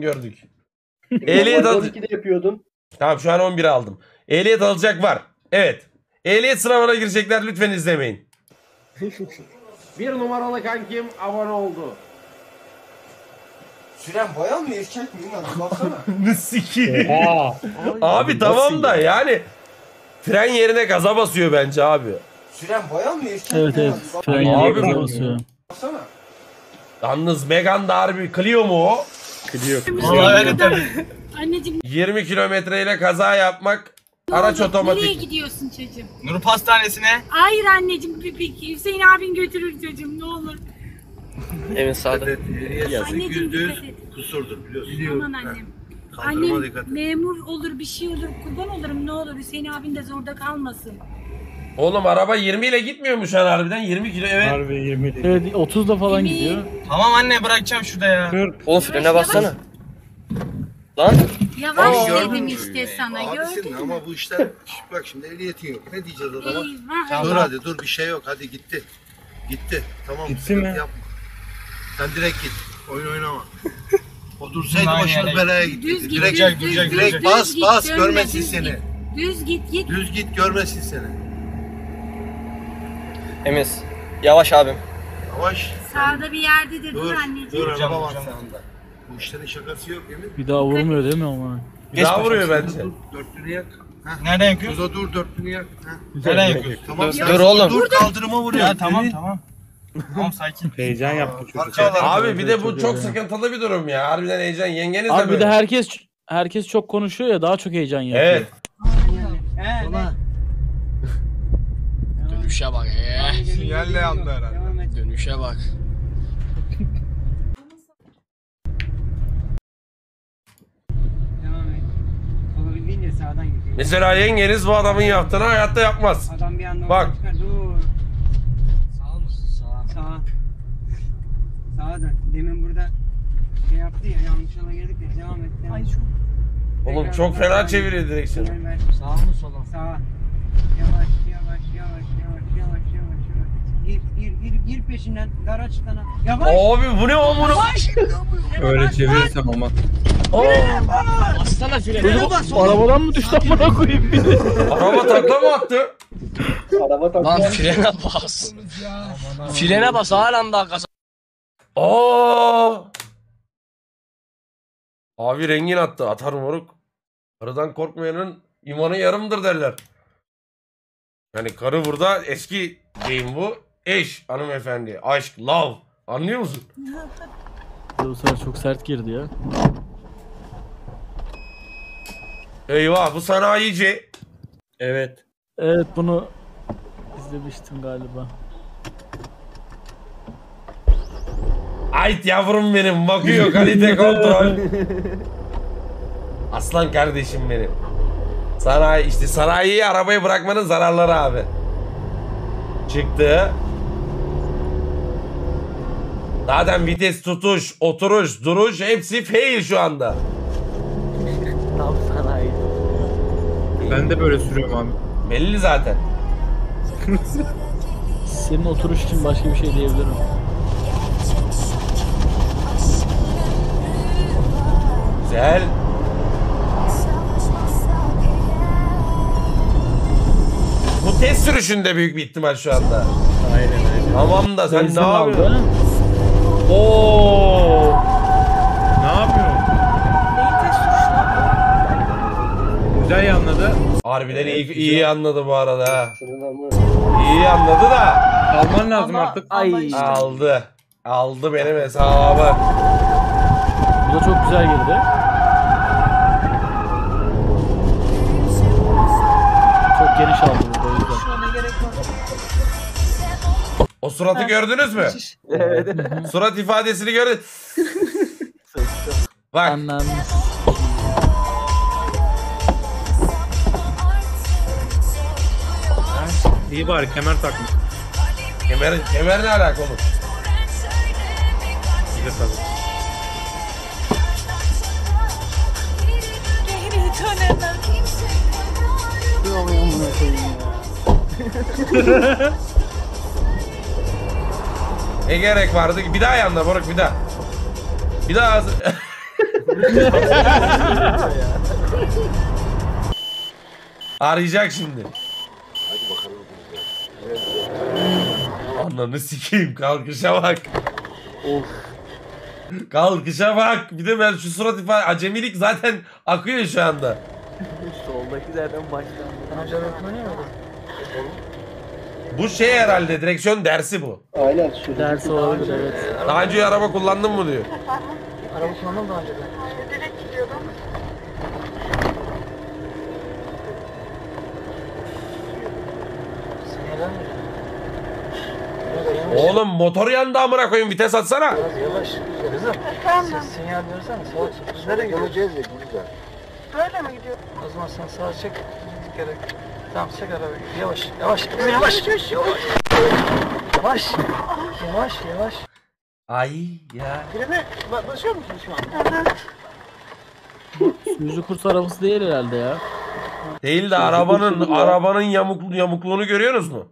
Demin gördük. Ehliyet al. 12'de yapıyordum. Tamam şu an 11 aldım. Ehliyet alacak var. Evet. Ehliyet sınavına girecekler lütfen izlemeyin. Bir numaralı kankim abone oldu. Süren bayan mı erkek mi? İnan baksana. Ne sikiyim. Abi tamam da yani fren yerine gaza basıyor bence abi. Süren bayan mı erkek Evet mi? evet. İnan, Fren Abi yerine bu- basıyor. Baksana. Yalnız Megan da harbi Clio mu o? Anneciğim 20 kilometreyle kaza yapmak araç nereye otomatik. gidiyorsun çocuğum? Nur Pastanesi'ne. Hayır anneciğim bir, bir, Hüseyin abin götürür çocuğum ne olur. Evin sağda. Anneciğim dikkat et. kusurdur biliyorsun. Aman annem. Kaldırıma Annem et. memur olur bir şey olur kurban olurum ne olur Hüseyin abin de zorda kalmasın. Oğlum araba 20 ile gitmiyormuş lan harbiden 20 kilo evet. Harbi 20 değil. Evet 30'da falan Yemin- gidiyor. Tamam anne bırakacağım şurada ya. Oğlum frene bassana. Lan Yavaş Aa, dedim işte sana gördün mü? ama bu işler bak şimdi ehliyetin yok. Ne diyeceğiz adama? Eyvah. Dur hadi dur bir şey yok hadi gitti. Gitti. Tamam. Gitti mi? Yapma. Sen direkt git. Oyun oynama. O dursaydı öyle. belaya gitti. Düz git, direkt düz, düz, duracak, düz, direkt düz bas git, bas dönme, görmesin düz seni. git. Düz git git. Düz git görmesin seni. Emis. Yavaş abim. Yavaş. Sağda bir yerdedir dur, Dur. anneciğim. Dur Duracağım, araba var sağında. Bu işlerin şakası yok Emin. Bir daha vurmuyor değil mi ama? Bir daha vuruyor bence. Dur dörtlünü yak. Nereden yakıyorsun? Şurada dur dörtlünü yak. Heh. Nereden yakıyorsun? Tamam sen Dur oğlum. dur kaldırıma vuruyor. Ya tamam tamam. Tamam sakin. Heyecan yaptı çocuk. Abi bir de bu çok sıkıntılı bir durum ya. Harbiden heyecan yengeniz de Abi bir de herkes herkes çok konuşuyor ya daha çok heyecan yapıyor. Evet. Dönüşe bak ee. Sinyalle yandı herhalde. Dönüşe bak. Devam sağdan gidiyor. Mesela yengeniz bu adamın yaptığını hayatta yapmaz. Adam bir anda Bak. çıkar. Dur. Sağ mı? Sağ. Sağ. Sağa dön. Demin burada şey yaptı ya yanlış yola girdik ya. Devam et. Devam. Ay çok. Oğlum çok fena çeviriyor direksiyonu. Sağ mı sola? Sağ. Yavaş yavaş yavaş yavaş yavaş yavaş yavaş. Gir gir gir gir peşinden. Dar açıktan. Yavaş. Abi bu ne amına? Öyle çevirirsem ama. Bassana frene. Çocuk arabadan mı düştü amına koyayım bir de. Araba takla mı attı? Araba takla. Lan frene bas. Frene bas halen daha kasa. Aa! Abi rengin attı. Atar moruk. Karıdan korkmayanın imanı yarımdır derler. Yani karı burada eski deyim bu. Eş hanımefendi. Aşk, love. Anlıyor musun? Bu sefer çok sert girdi ya. Eyvah bu sanayici. Evet. Evet bunu izlemiştim galiba. Ait yavrum benim bakıyor kalite kontrol. Aslan kardeşim benim. Sanayi işte sanayiye arabayı bırakmanın zararları abi. Çıktı. Zaten vites tutuş, oturuş, duruş hepsi fail şu anda. Tam sanayi. Ben de böyle sürüyorum abi. Belli zaten. Senin oturuş için başka bir şey diyebilirim. Güzel. Sürüşünde büyük bir ihtimal şu anda. Aynen aynen. Tamam da sen Benzin ne aldı. yapıyorsun? Oo. Ne yapıyorsun? Güzel anladı. Harbiden iyi, iyi anladı bu arada ha. Ama. İyi anladı da Alman lazım artık. Ay. aldı. Aldı benim hesabı. Suratı gördünüz mü? Surat ifadesini gördün. Bak Anlam. İyi bari kemer takmış. kemer, kemer ne alaka oğlum? Bir de tabii. Ne gerek vardı ki? Bir daha yanına Boruk bir daha. Bir daha. Arayacak şimdi. Ananı sikeyim kalkışa bak. Kalkışa bak. Bir de ben şu surat ifade acemilik zaten akıyor şu anda. Soldaki zaten baştan. Bu şey herhalde direksiyon dersi bu. Aynen sürücü. Ders olabilir evet. Daha önce araba kullandın mı diyor. Araba kullandım daha önce ben. Oğlum motor yandı amına koyayım vites atsana. Yavaş. Kızım. Sen sinyal versene. Sağa Biz nereye gidiyoruz? ya güzel. Böyle mi gidiyor? O zaman sen sağa çek. Gerek. Tamam çek arabayı. Yavaş. Yavaş. Kızım yavaş. Yavaş. Yavaş. Yavaş. Yavaş. Ay ya. Birine basıyor musun şu an? Sürücü kurs arabası değil herhalde ya. Değil de arabanın arabanın yamuk, yamukluğunu görüyorsunuz mu?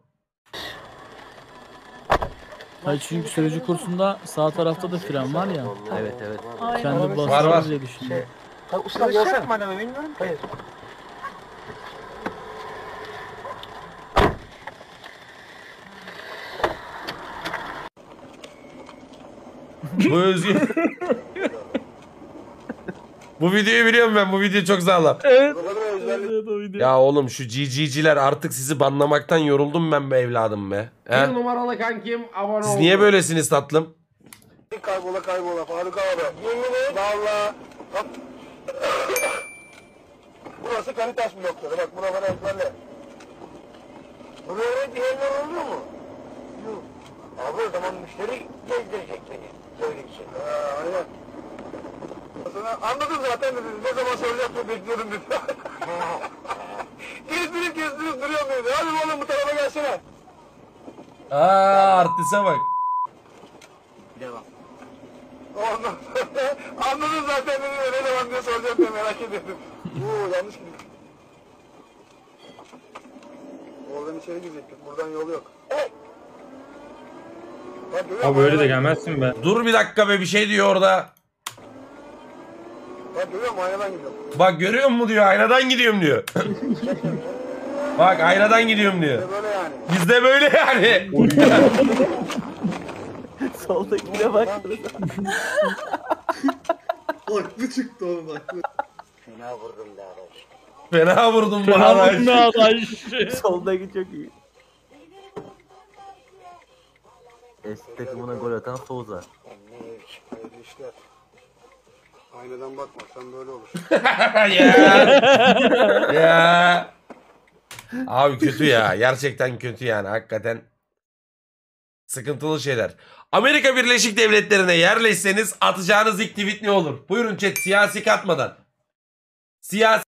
Hayır çünkü sürücü kursunda sağ tarafta da fren var ya. Evet evet. Kendi Var, var. basarız diye düşünüyorum. Ha, usta gelsene. mı adamı bilmiyorum. Hayır. Bu özgür. bu videoyu biliyorum ben. Bu video çok sağlam. Evet. Ya oğlum şu GG'ciler artık sizi banlamaktan yoruldum ben be evladım be. He? Bir numaralı kankim abone Siz oldu. niye böylesiniz tatlım? Kaybola kaybola Faruk abi. Valla. Burası Kanitas blokları. Bak buna bana ezberle. Buraya diyenler oluyor mu? Yok. Abi o zaman müşteri gezdirecek beni. Böyle bir şey. Ha, aynen. Anladım zaten dedi. Ne zaman soracak mı bekliyordum dedi. gezdirip gezdirip duruyorum dedi. Hadi oğlum bu tarafa gelsene. Aa artiste bak. Devam. Ondan sonra anladım zaten dedi. Ne zaman diye soracağım diye merak ediyordum. Oo yanlış gidiyor. Oradan içeri girecektik. Buradan yol yok. Abi öyle de gelmezsin be. Dur bir dakika be bir şey diyor orada. Bak görüyor musun? Aynadan gidiyorum. Bak görüyor musun diyor aynadan gidiyorum diyor. Bak aynadan gidiyorum diyor. İşte böyle yani. Bizde böyle yani. Soldakine bak. Haklı çıktı oğlum haklı. Fena vurdum da arkadaş. Fena vurdum adaş. Soldaki çok iyi. Eski takımına gol atan Souza. Hayırlı işler. Aynadan bakma sen böyle olur. ya. ya. Abi kötü ya. Gerçekten kötü yani. Hakikaten sıkıntılı şeyler. Amerika Birleşik Devletleri'ne yerleşseniz atacağınız ilk tweet ne olur? Buyurun chat siyasi katmadan. Siyasi